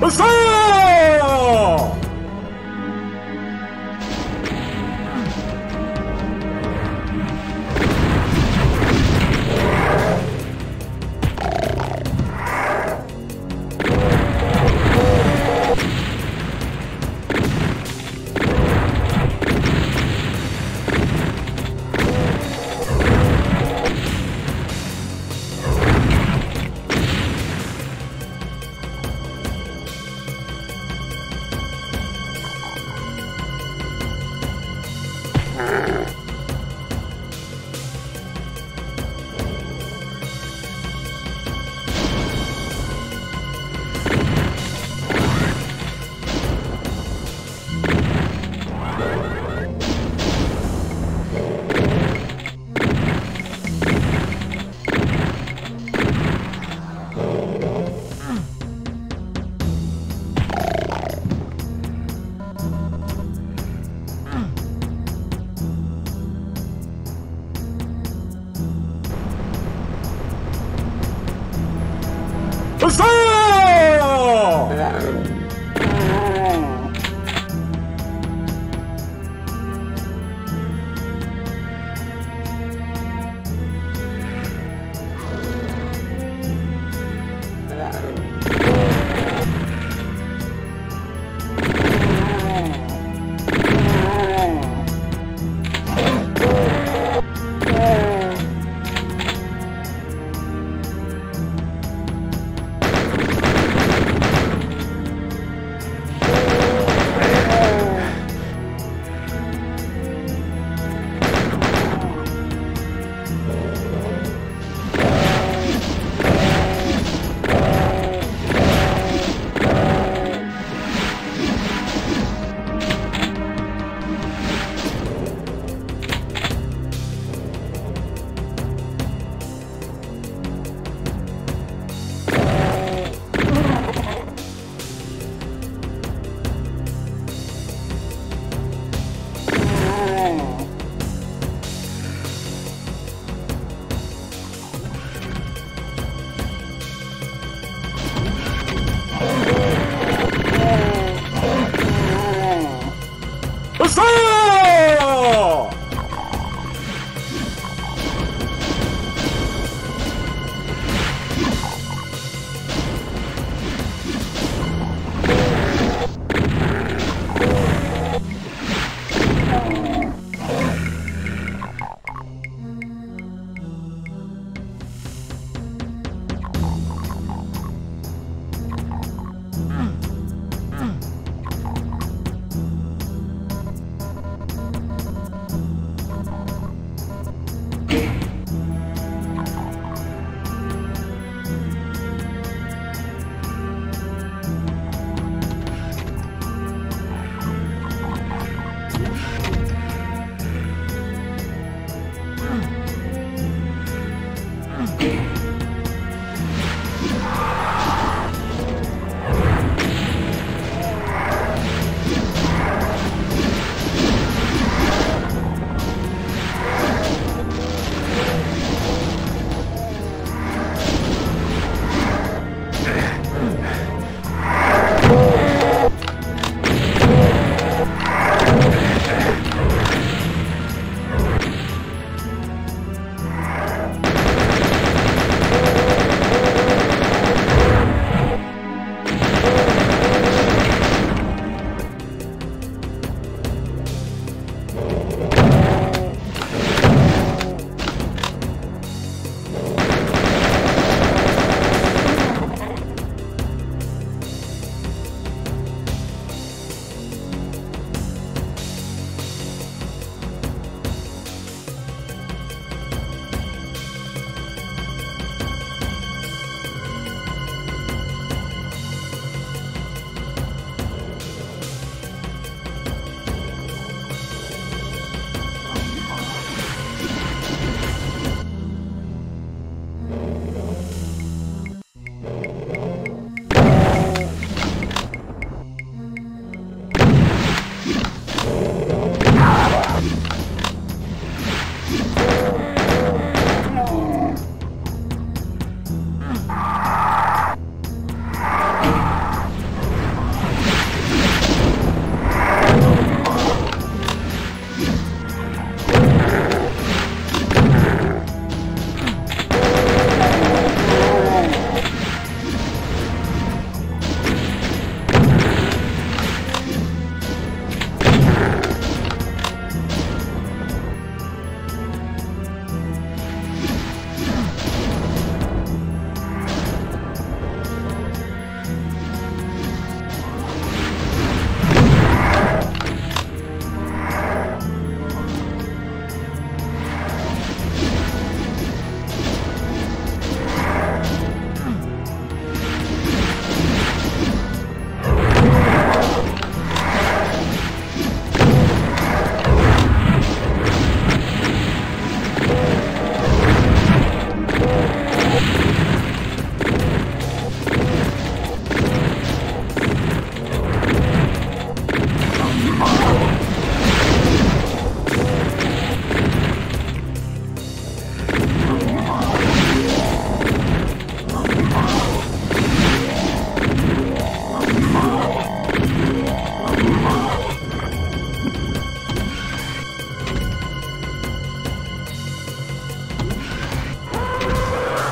我说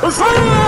Ugh.